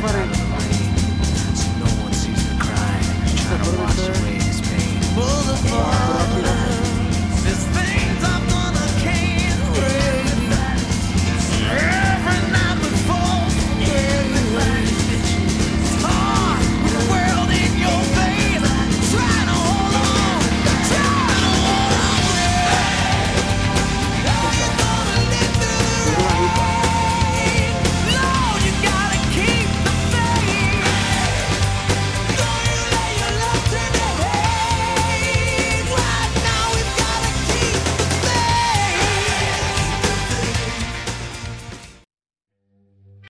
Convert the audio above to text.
выборы